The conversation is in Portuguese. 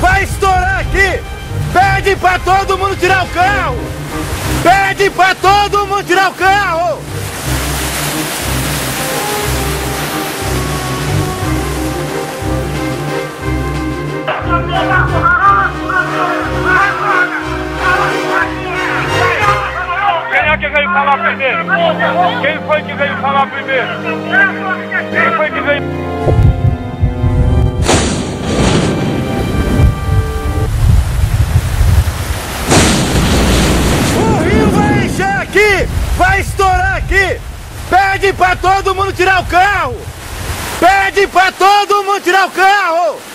Vai estourar aqui! Pede pra todo mundo tirar o carro! Pede pra todo mundo tirar o carro! Quem é que veio falar primeiro? Quem foi que veio falar primeiro? Quem foi Pede pra todo mundo tirar o carro! Pede pra todo mundo tirar o carro!